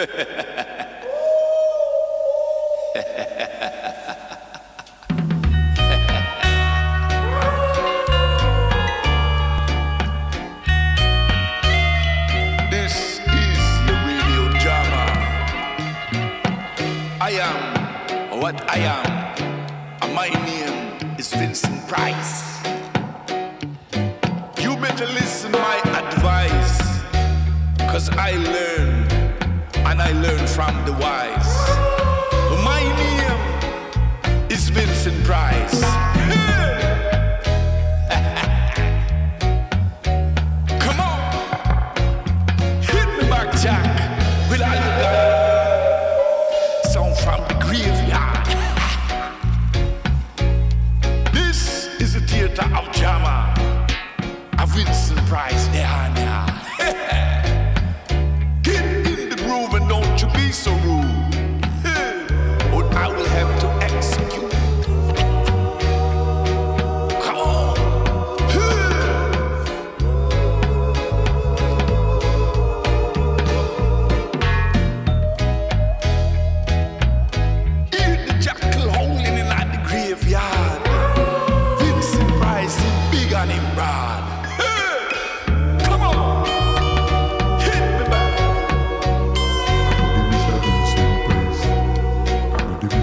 I am what I am. And I learn from the wise. My name is Vincent Price. Come on. Hit with all you uh, got. Sound from the graveyard. this is a theater of drama. A Vincent Price, now.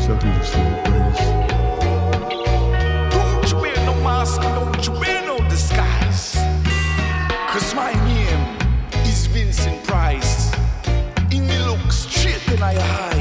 Yourself in the slow pace. Don't you wear no mask, don't you wear no disguise. Cause my name is Vincent Price. In me look straight in my eyes.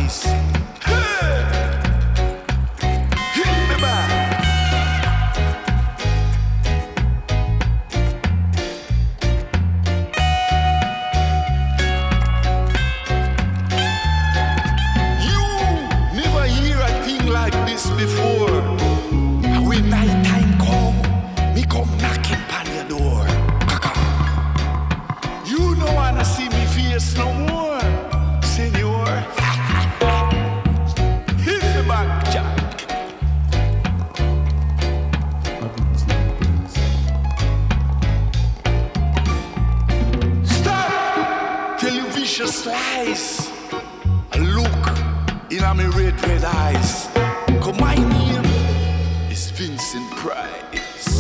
Vicious lies. And look in my red, red eyes. Cause my name is Vincent Price.